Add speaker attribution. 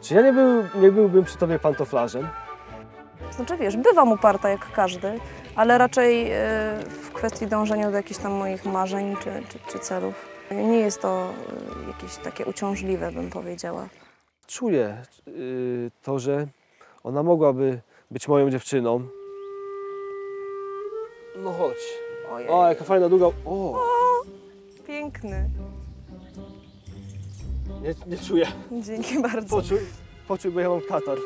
Speaker 1: Czy ja nie, był, nie byłbym przy tobie pantoflarzem?
Speaker 2: Znaczy wiesz, bywam uparta jak każdy, ale raczej e, w kwestii dążenia do jakichś tam moich marzeń czy, czy, czy celów. Nie jest to e, jakieś takie uciążliwe, bym powiedziała.
Speaker 1: Czuję y, to, że ona mogłaby być moją dziewczyną. No chodź.
Speaker 2: Ojej,
Speaker 1: O, jaka fajna, długa... O,
Speaker 2: piękny.
Speaker 1: Nie, nie czuję.
Speaker 2: Dzięki bardzo.
Speaker 1: Poczuj, poczuj, bo ja mam katar.